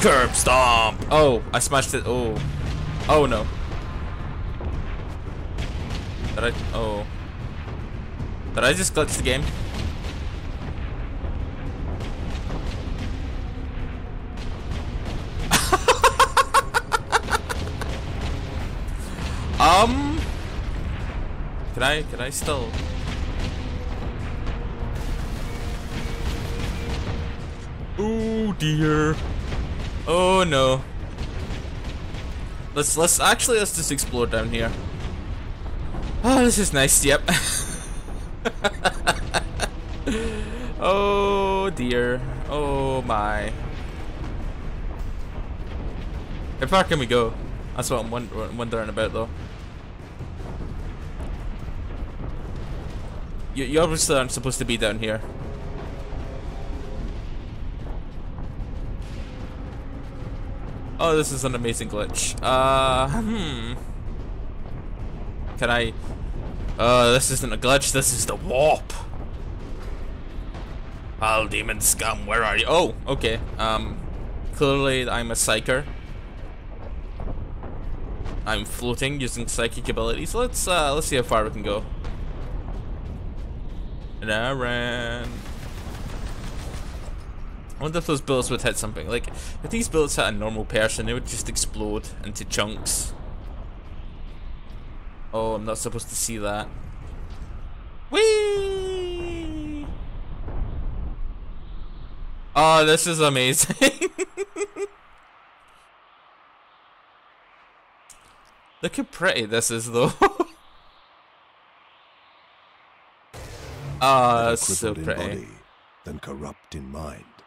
Curb stomp! Oh, I smashed it. Oh. Oh no. Did I? Oh. Did I just glitch the game? um. Can I? Can I still? Oh dear. Oh no. Let's let's actually let's just explore down here. Oh, this is nice. Yep. oh dear. Oh my. How far can we go? That's what I'm wondering about though. You, you obviously aren't supposed to be down here. Oh, this is an amazing glitch. Uh, hmm. Can I... Uh, this isn't a glitch, this is the warp. All demon scum, where are you? Oh, okay. Um, clearly I'm a psyker. I'm floating using psychic abilities. Let's, uh, let's see how far we can go. And I ran. I wonder if those bullets would hit something. Like, if these bullets hit a normal person, they would just explode into chunks. Oh, I'm not supposed to see that. Whee! Oh, this is amazing. Look how pretty this is, though. Ah, oh, so pretty. Body, than corrupt in mind.